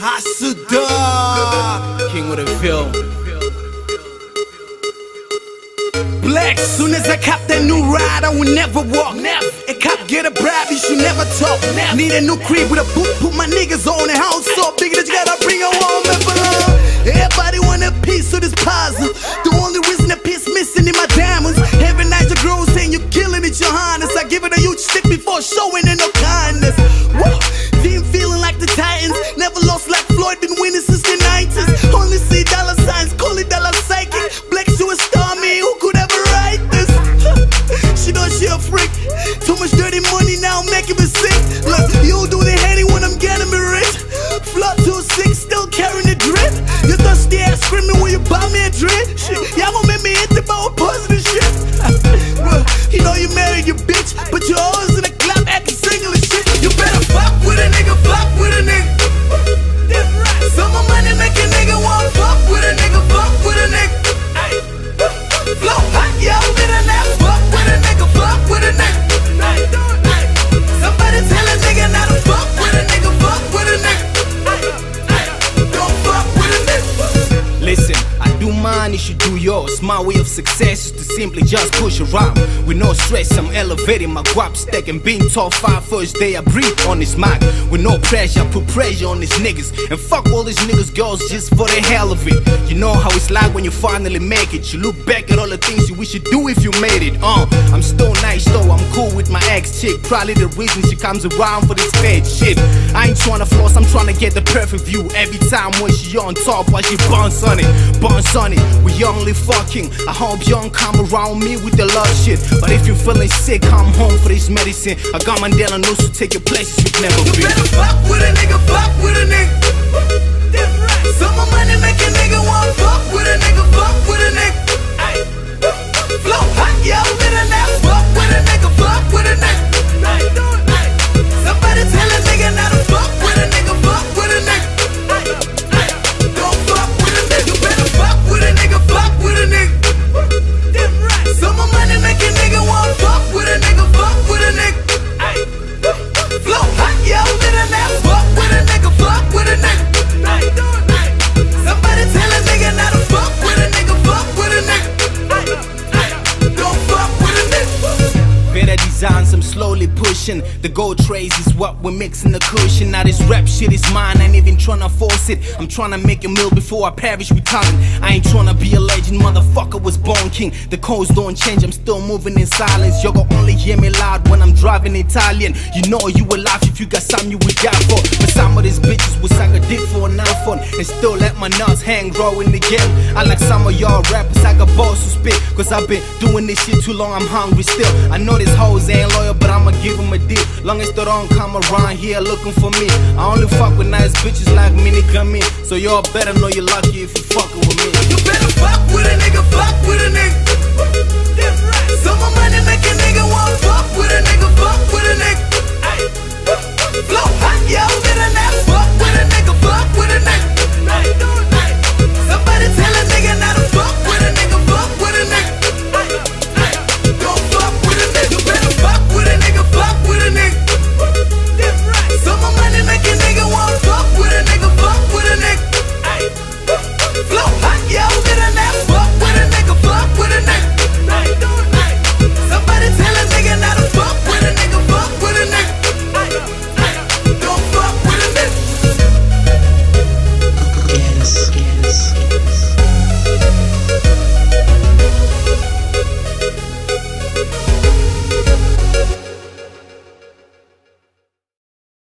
Hasuda, King of the film. Black, soon as I cop that new ride, I will never walk. Never. A cop get a bribe, you should never talk. Never. Need a new crib with a boot, put my niggas on the house so big that you gotta married your bitch, but mine, you should do yours. My way of success is to simply just push around. With no stress, I'm elevating my guap stack and being top five first day I breathe on this mic. With no pressure, I put pressure on these niggas. And fuck all these niggas, girls, just for the hell of it. You know how it's like when you finally make it. You look back at all the things you wish you'd do if you made it. Uh, I'm still nice though, I'm cool with my ex chick. Probably the reason she comes around for this fed shit. I ain't trying tryna floss, I'm tryna get the perfect view. Every time when she on top, while she bounce on it, bounce on it. We only fucking. I hope you don't come around me with the love shit. But if you're feeling sick, come home for this medicine. I got Mandela notes to take you places you've never You been. better fuck with a nigga, fuck with a nigga. Some of money make a nigga want fuck with a nigga, fuck Better designs, I'm slowly pushing. The gold trays is what we're mixing the cushion. Now this rap shit is mine, I ain't even tryna force it. I'm tryna make a meal before I perish with talent. I ain't tryna be a legend, motherfucker was born king. The codes don't change, I'm still moving in silence. You gon' only hear me loud when I'm driving Italian. You know you laugh if you got something you would die for. But some of these bitches will suck a dick for an iPhone and still let my nuts hang grow in the game. I like some of y'all rappers, I got balls to spit. Cause I've been doing this shit too long, I'm hungry still. I know these hoes ain't loyal, but I'ma give them a deal. Long as they don't come around here looking for me. I only fuck with nice bitches like Minnie come in. So y'all better know you're lucky if you fucking with me. You better fuck with a nigga, fuck with a nigga. Some of money make a nigga want nigga, fuck with a nigga.